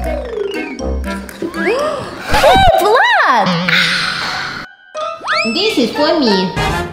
Hey, oh, blood. This is for me.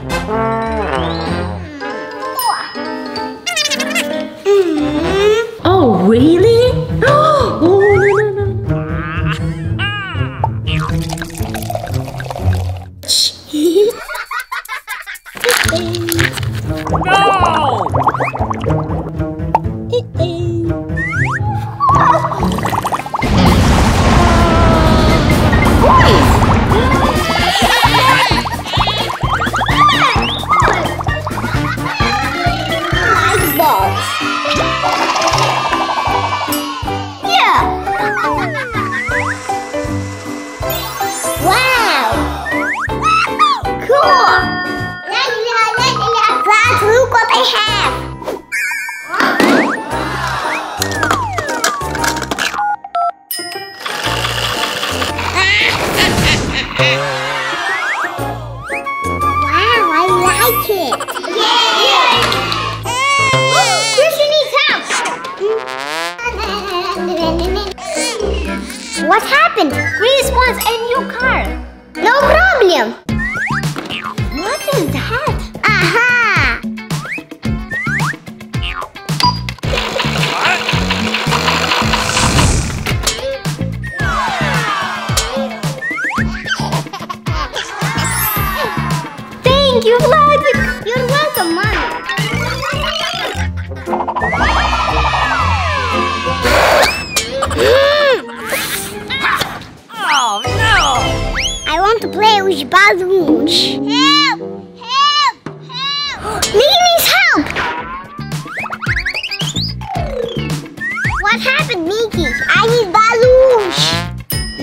Mickey. I need balloons.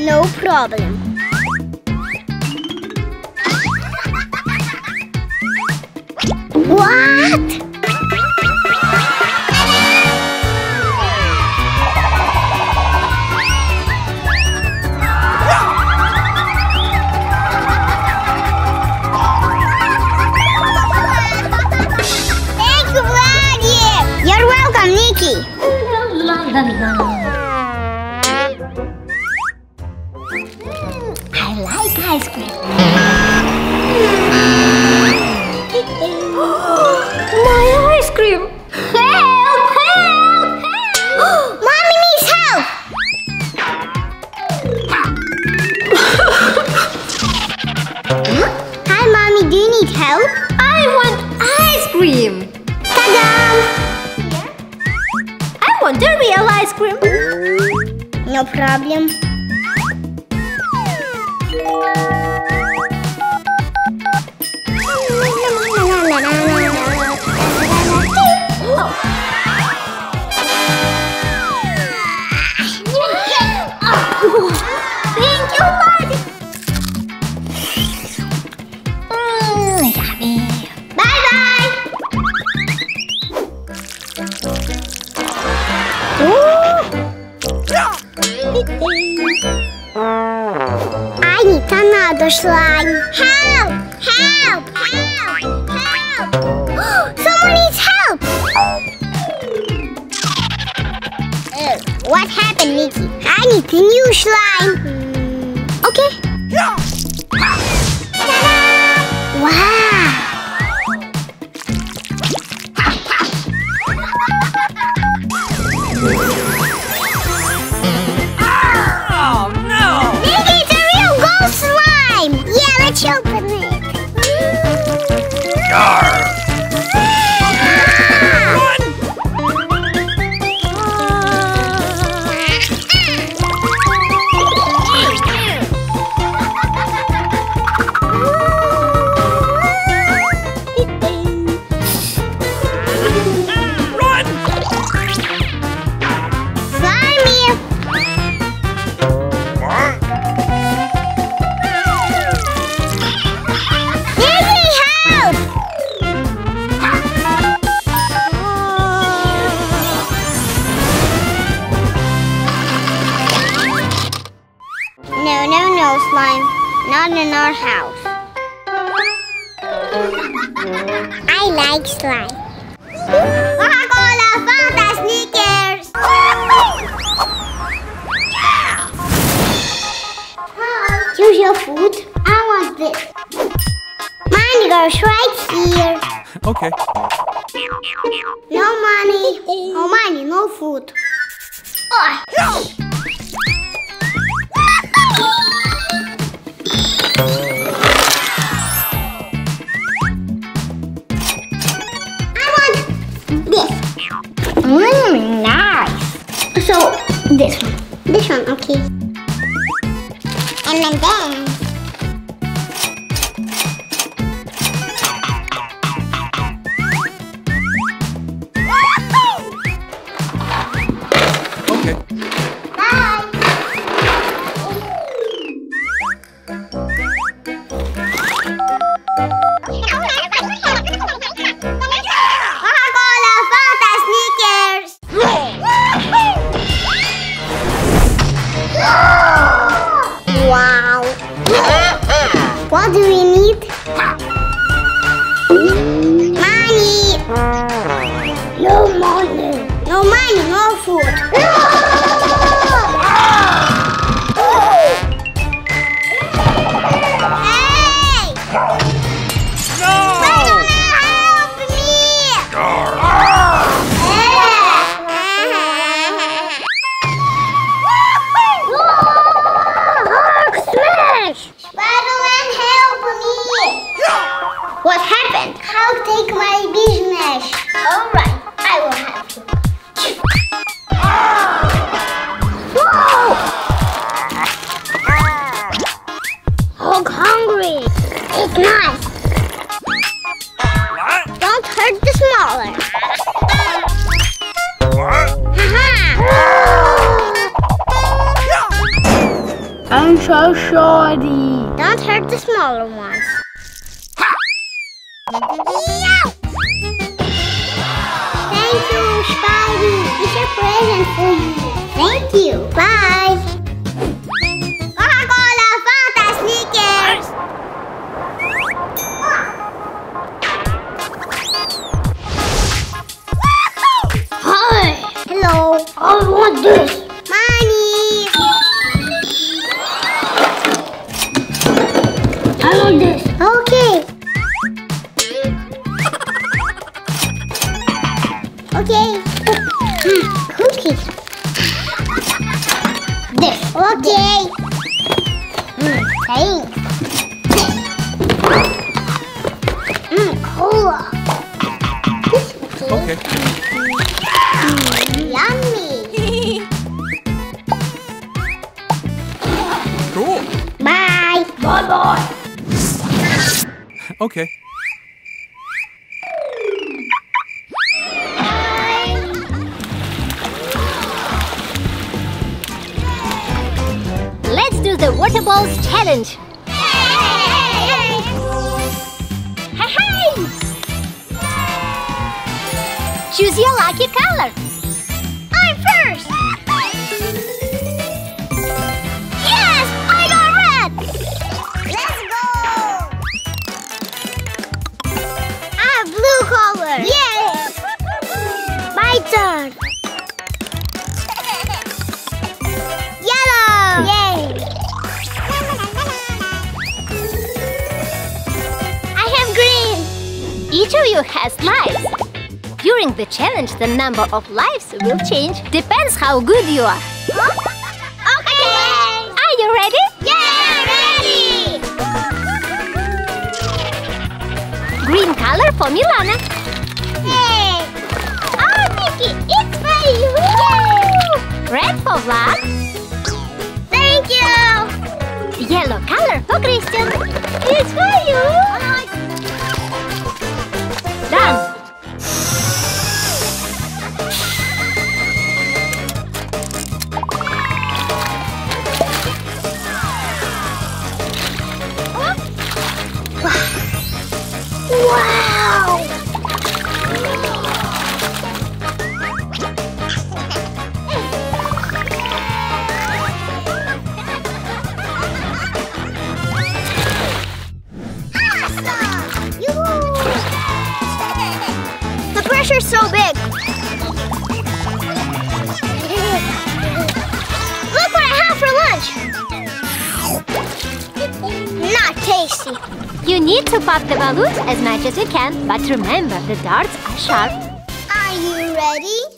No problem. What? 那你呢 Arr! Não, não. Okay. the number of lives will change. Depends how good you are. Huh? need to pop the balloons as much as you can, but remember, the darts are sharp. Are you ready?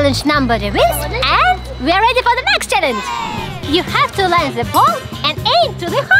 challenge number wins and we're ready for the next challenge. You have to land the ball and aim to the heart!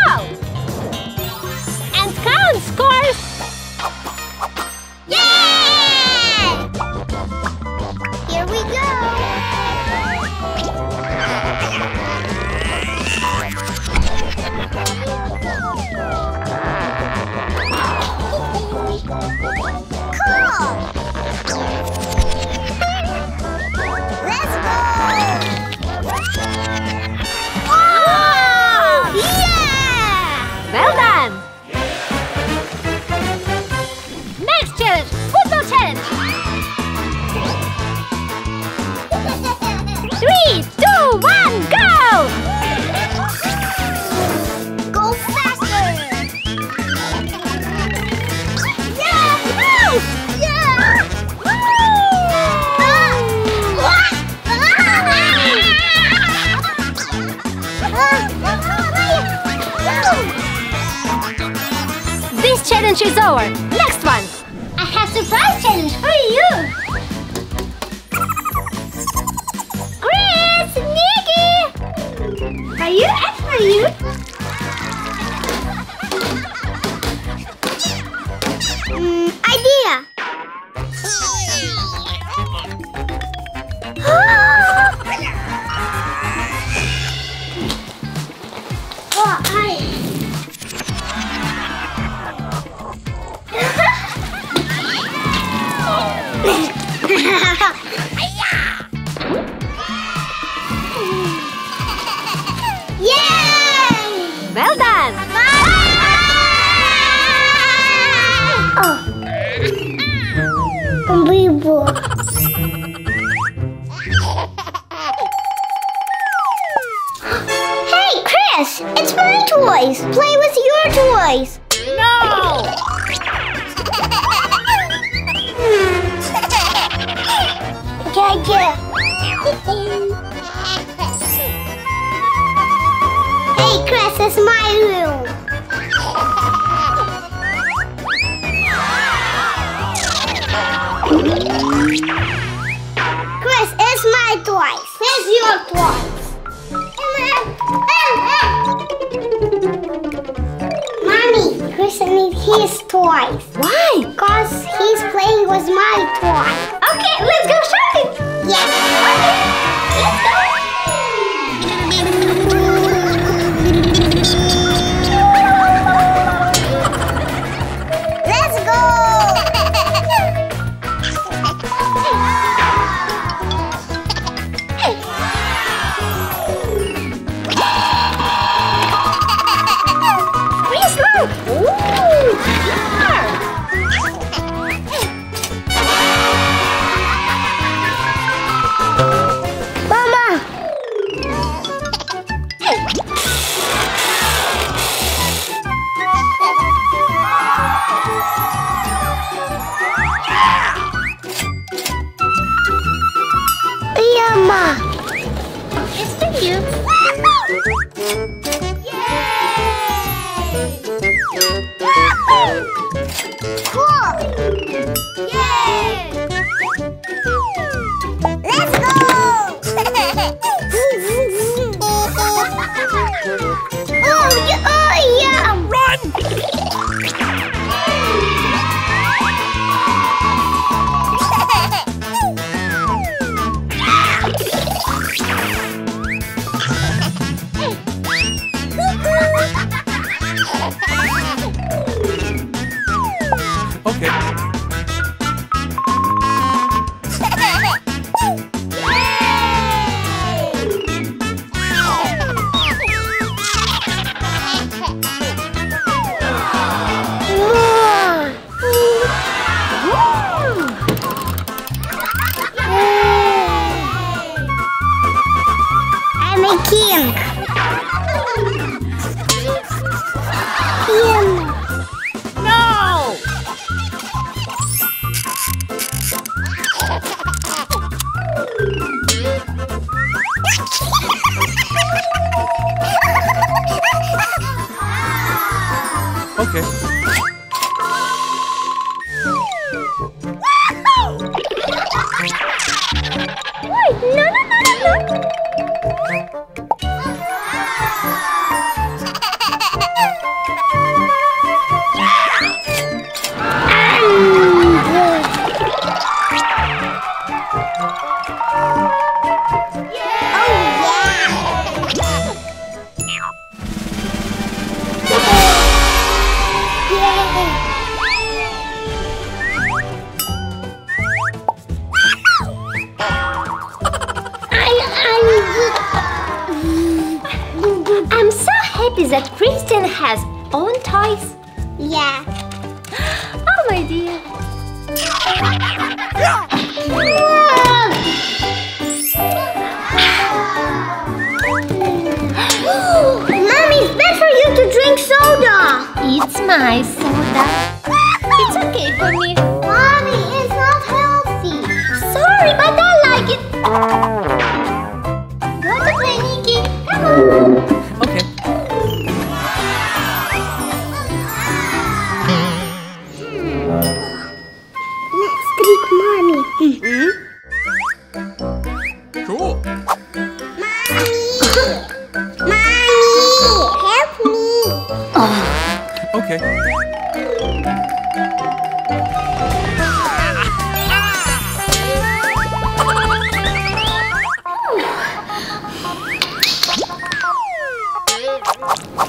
Adventure's over! person needs his toys. Why? Because he's playing with my toy. Okay, let's go shopping. Yes. Okay, let's go.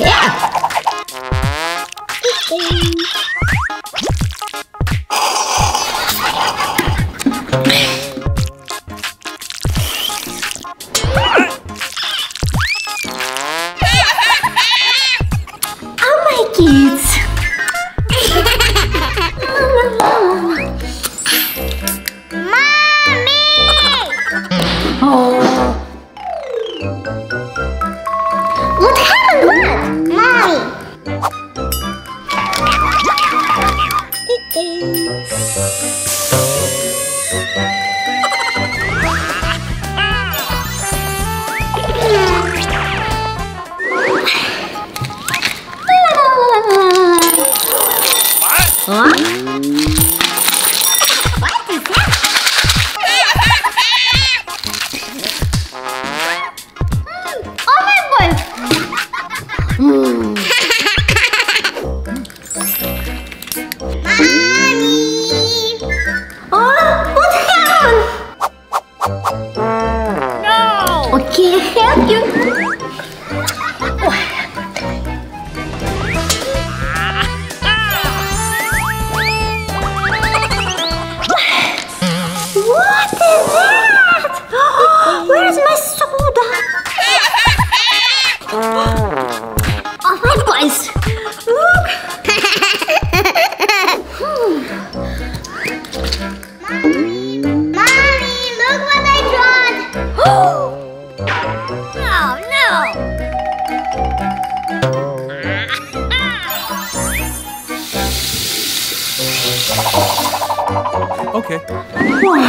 Oh, Okay.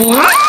Mommy,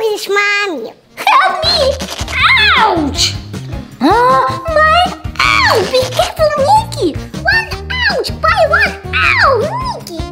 His mommy? Help me! Ouch! Uh, my ow! Be careful, Niki! One ouch! By one ow, Niki!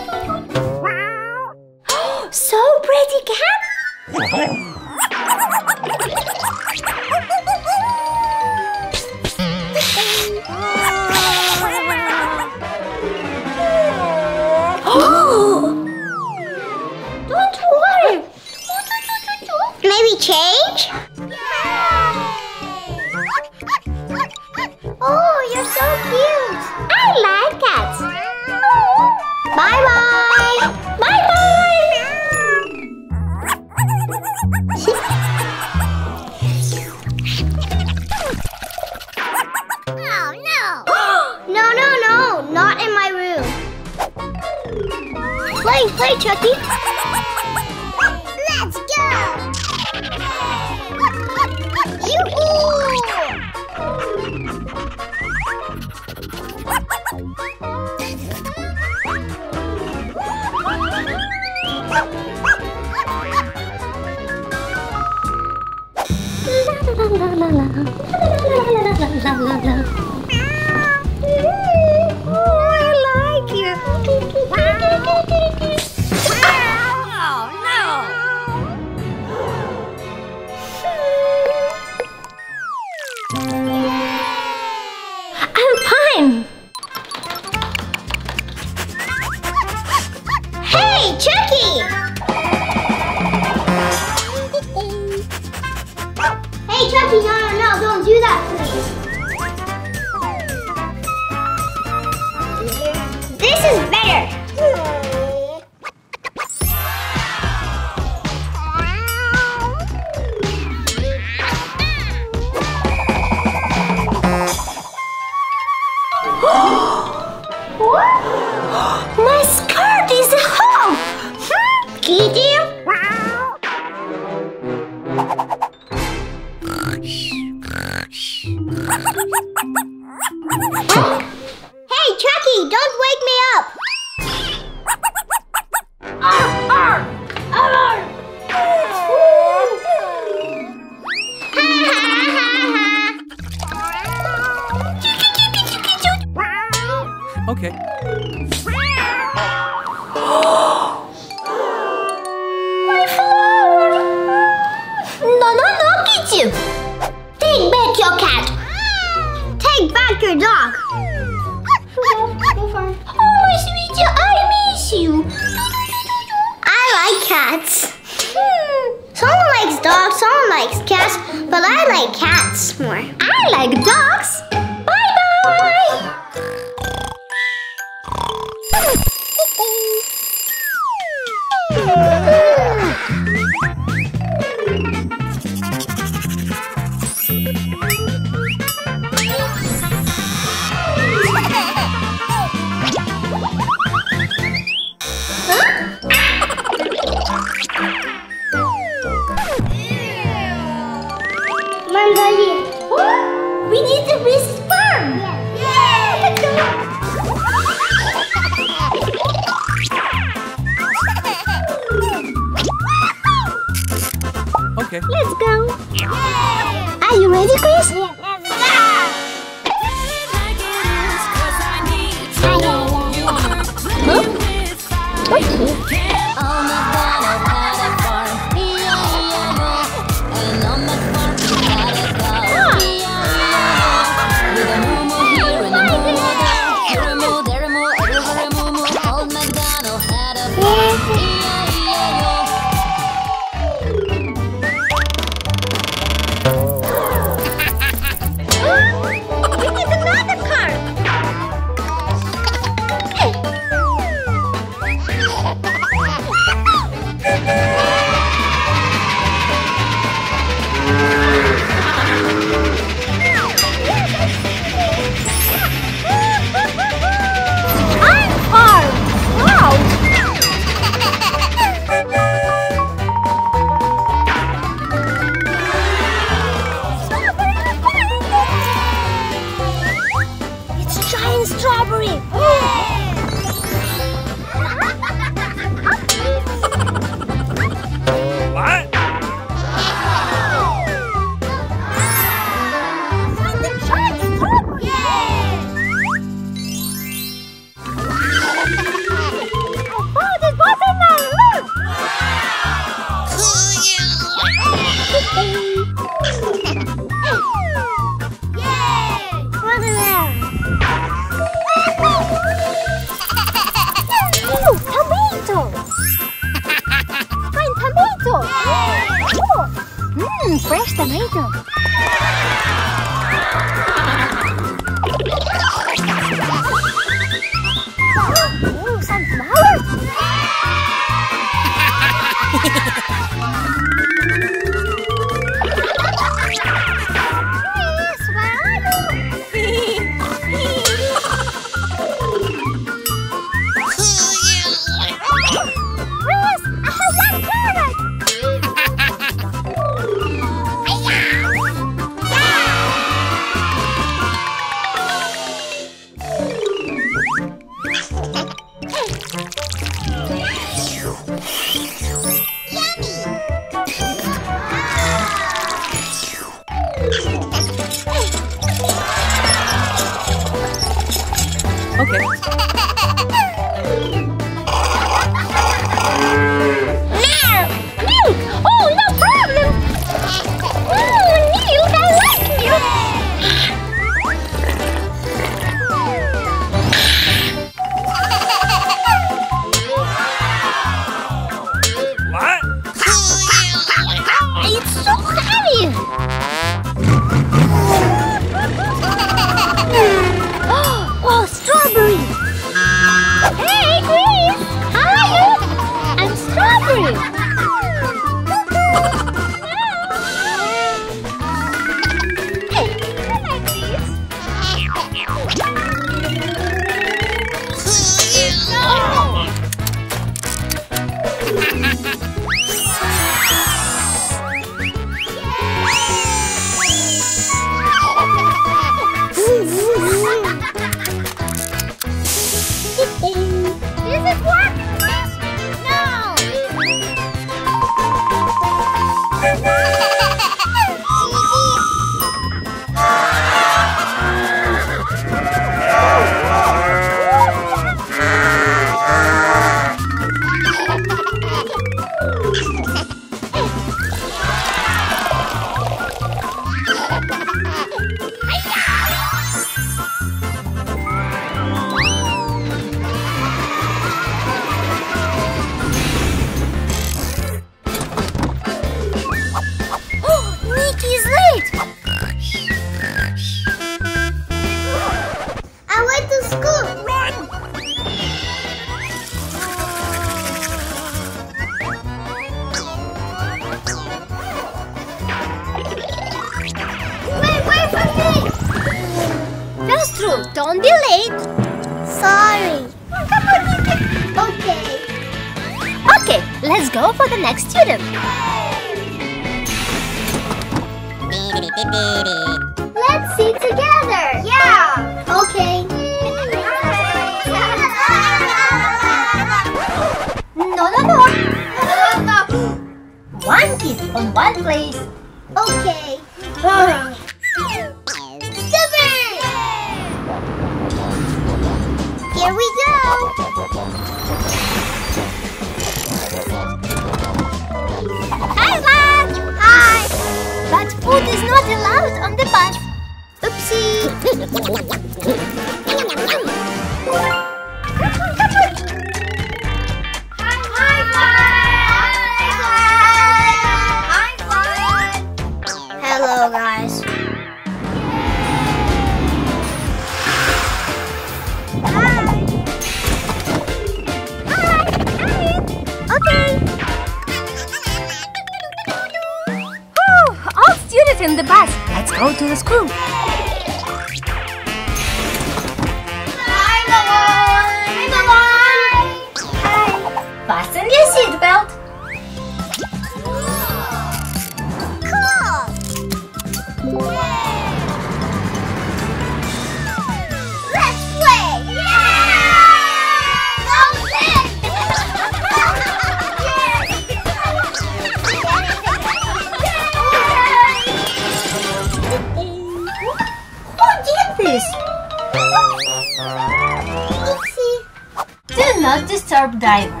diver.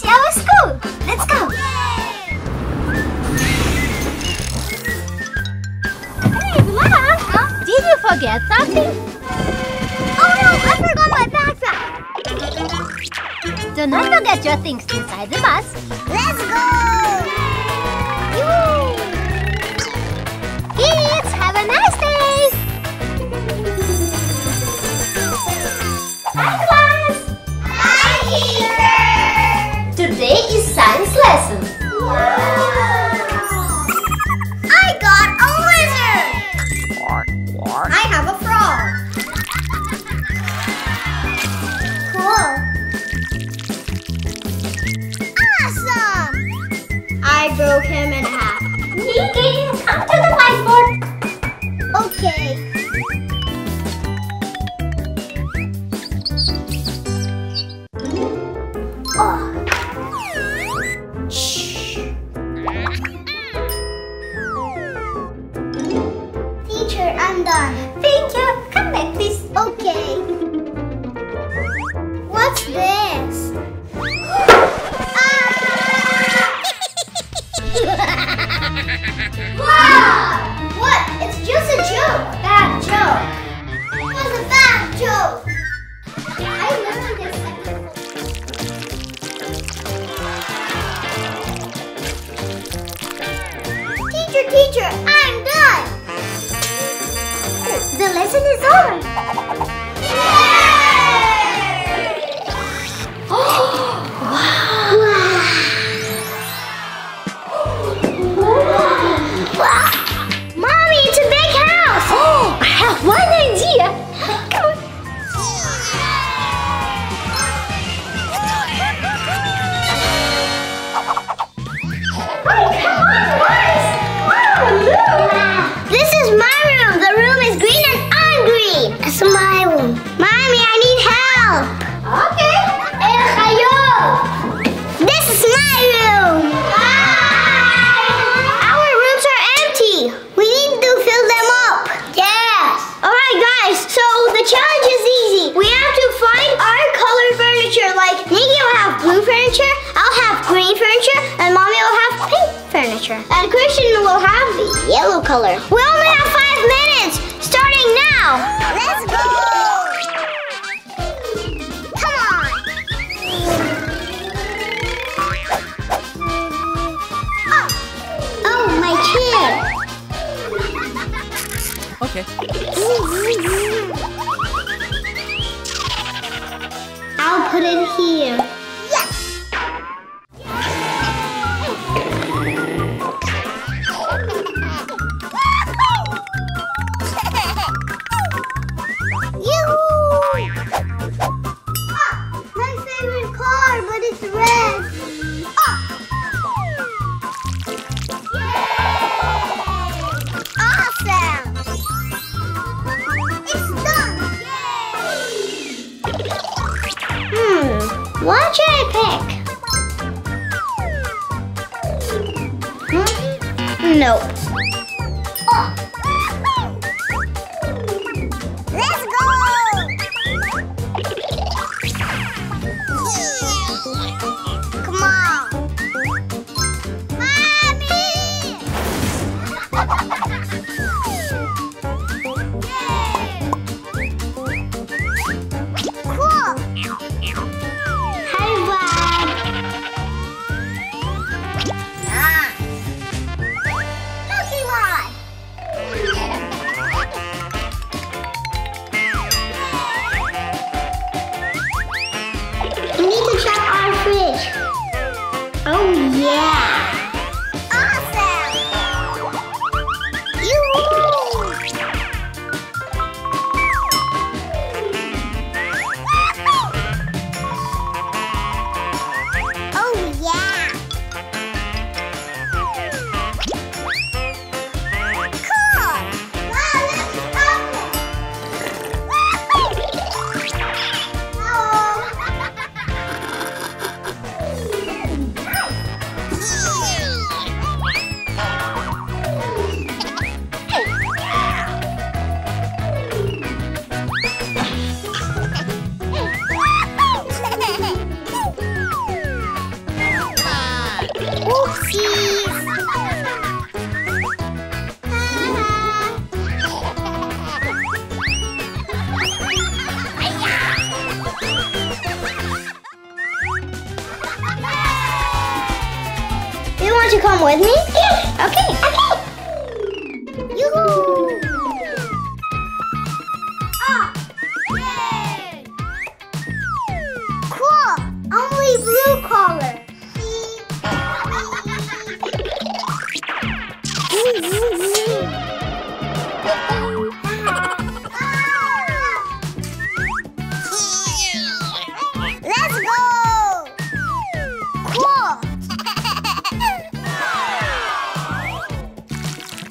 finished our school. Let's go. Hey, Mom. Huh? Did you forget something? Oh no, I forgot my backpack. Do not forget your things inside the bus. Let's go. Kids, have a nice day. yellow color.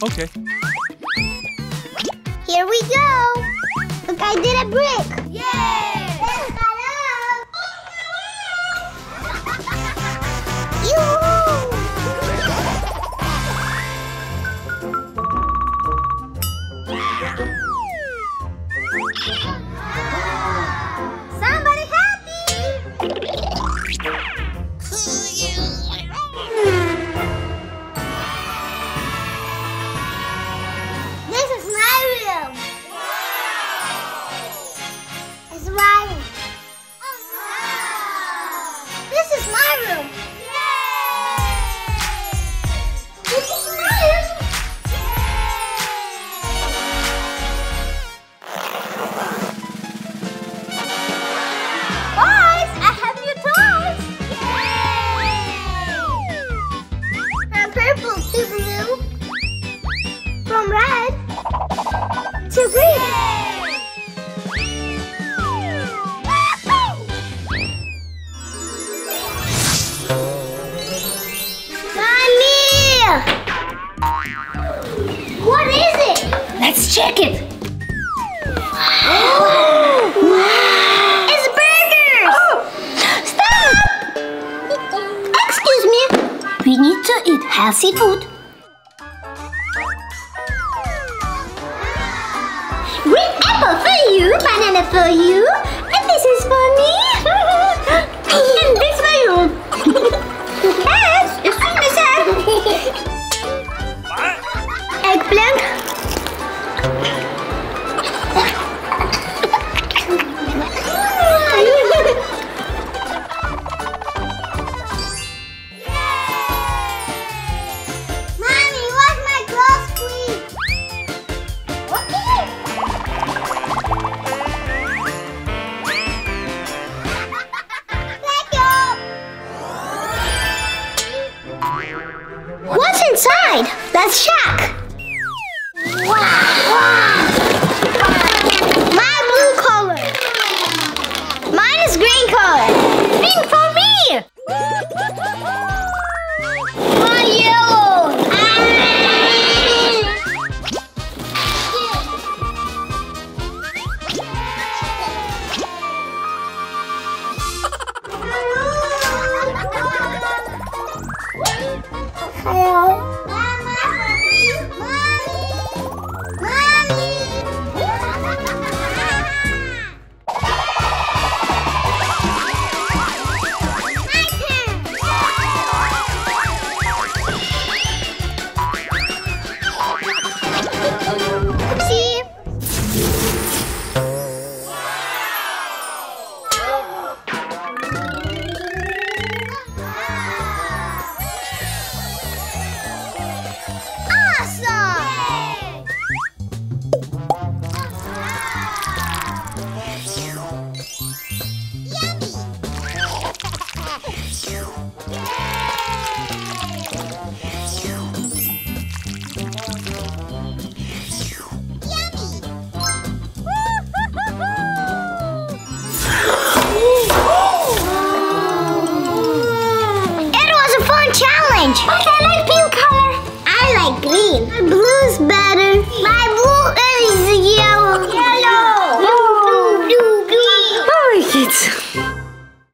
okay. Here we go. Look, I did a brick.